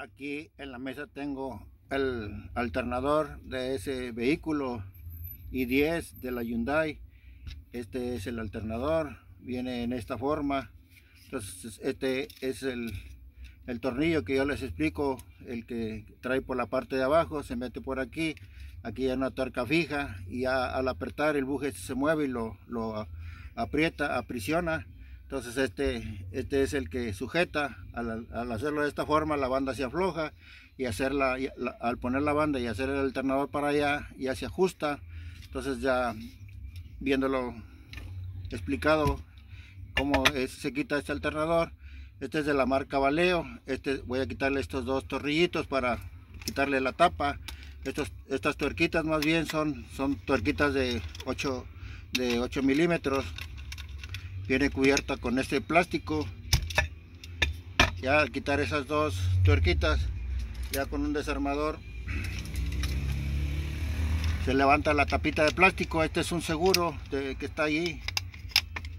aquí en la mesa tengo el alternador de ese vehículo i10 de la Hyundai. Este es el alternador viene en esta forma. Entonces este es el, tornillo que yo les explico el que trae por la parte de abajo se mete por aquí aquí hay una tuerca fija y al apretar el buje se mueve y lo aprieta, aprisiona entonces este, este es el que sujeta, al, hacerlo de esta forma la banda se afloja y hacerla, al poner la banda y hacer el alternador para allá ya se ajusta. Entonces ya viéndolo explicado cómo se quita este alternador, este es de la marca Valeo, este voy a quitarle estos dos tornillitos para quitarle la tapa. Estos, estas tuerquitas más bien son, son tuerquitas de 8, de 8 milímetros viene cubierta con este plástico. Ya al quitar esas dos tuerquitas ya con un desarmador se levanta la tapita de plástico. Este es un seguro que está ahí.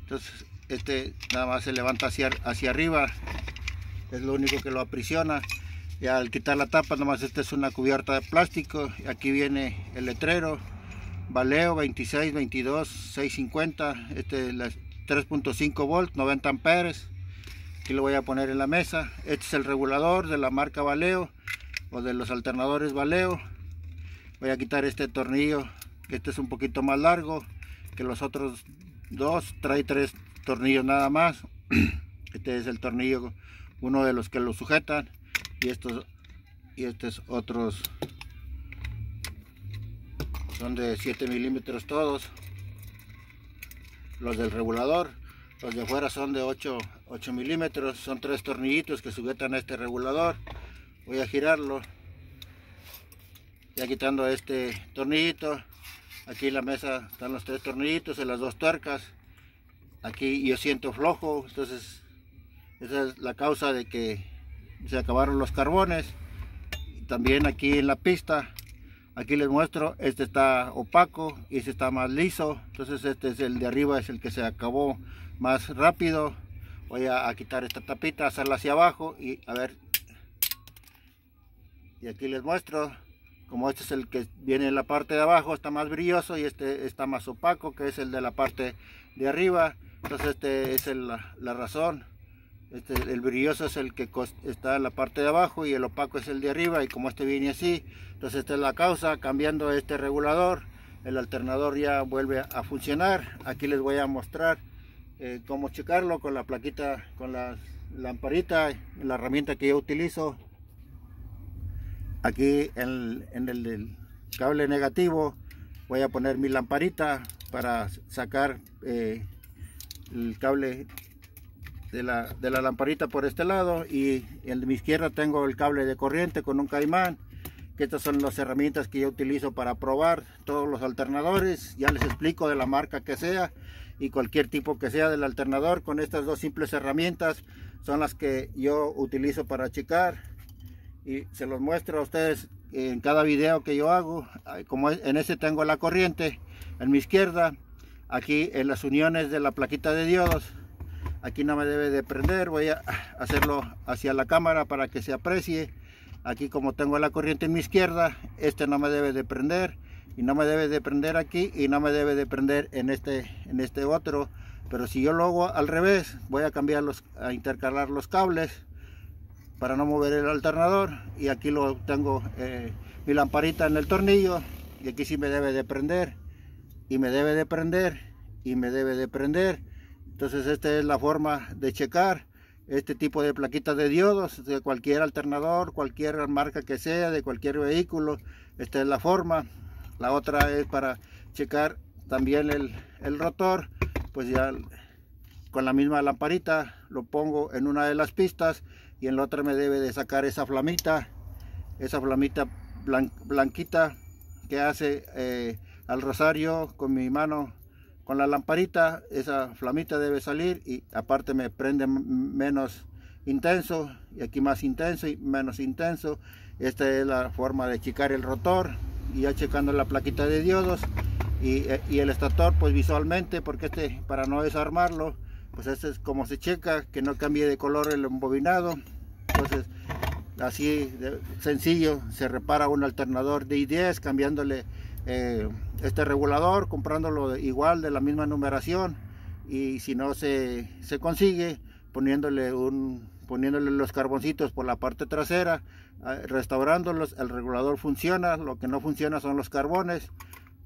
Entonces este nada más se levanta hacia, hacia arriba. Es lo único que lo aprisiona. Y al quitar la tapa nomás esta es una cubierta de plástico. Aquí viene el letrero. Valeo 26 22 650 este 3.5 volts, 90 amperes. Aquí lo voy a poner en la mesa. Este es el regulador de la marca Valeo o de los alternadores Valeo. Voy a quitar este tornillo, este es un poquito más largo que los otros dos. Trae tres tornillos nada más. Este es el tornillo, uno de los que lo sujetan. Y estos y estos otros son de 7 milímetros todos los del regulador los de afuera son de 8, 8 milímetros son tres tornillitos que sujetan a este regulador. Voy a girarlo ya quitando este tornillito. Aquí en la mesa están los tres tornillitos en las dos tuercas. Aquí yo siento flojo entonces esa es la causa de que se acabaron los carbones. También aquí en la pista aquí les muestro este está opaco y este está más liso entonces este es el de arriba es el que se acabó más rápido. Voy a, quitar esta tapita hacerla hacia abajo y a ver. Y aquí les muestro como este es el que viene en la parte de abajo está más brilloso y este está más opaco que es el de la parte de arriba. Entonces este es la razón este, el brilloso es el que está en la parte de abajo y el opaco es el de arriba y como este viene así, entonces esta es la causa, cambiando este regulador, el alternador ya vuelve a funcionar. Aquí les voy a mostrar eh, cómo checarlo con la plaquita, con la lamparita, la herramienta que yo utilizo. Aquí en, el, cable negativo voy a poner mi lamparita para sacar eh, el cable de la, de la lamparita por este lado y en mi izquierda tengo el cable de corriente con un caimán que estas son las herramientas que yo utilizo para probar todos los alternadores. Ya les explico de la marca que sea y cualquier tipo que sea del alternador. Con estas dos simples herramientas son las que yo utilizo para checar y se los muestro a ustedes en cada video que yo hago. Como en ese tengo la corriente en mi izquierda aquí en las uniones de la plaquita de diodos aquí no me debe de prender voy a hacerlo hacia la cámara para que se aprecie. Aquí como tengo la corriente en mi izquierda este no me debe de prender y no me debe de prender aquí y no me debe de prender en este en este otro. Pero si yo lo hago al revés voy a cambiar los a intercalar los cables para no mover el alternador y aquí lo tengo eh, mi lamparita en el tornillo y aquí sí me debe de prender y me debe de prender y me debe de prender entonces esta es la forma de checar este tipo de plaquitas de diodos de cualquier alternador, cualquier marca que sea, de cualquier vehículo. Esta es la forma. La otra es para checar también el, el rotor. Pues ya con la misma lamparita lo pongo en una de las pistas y en la otra me debe de sacar esa flamita, esa flamita blanquita que hace eh, al rosario con mi mano con la lamparita esa flamita debe salir y aparte me prende menos intenso y aquí más intenso y menos intenso. Esta es la forma de checar el rotor y ya checando la plaquita de diodos y, y, el estator pues visualmente porque este para no desarmarlo pues este es como se checa que no cambie de color el embobinado. Entonces así sencillo, se repara un alternador de I10 cambiándole eh, este regulador, comprándolo igual de la misma numeración y si no se, se consigue poniéndole un poniéndole los carboncitos por la parte trasera restaurándolos el regulador funciona lo que no funciona son los carbones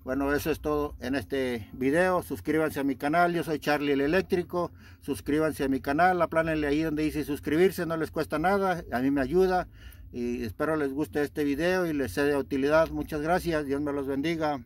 bueno, eso es todo en este video. Suscríbanse a mi canal, yo soy Charlie el Eléctrico. Suscríbanse a mi canal, aplánenle ahí donde dice suscribirse, no les cuesta nada, a mí me ayuda. Y espero les guste este video y les sea de utilidad. Muchas gracias, Dios me los bendiga.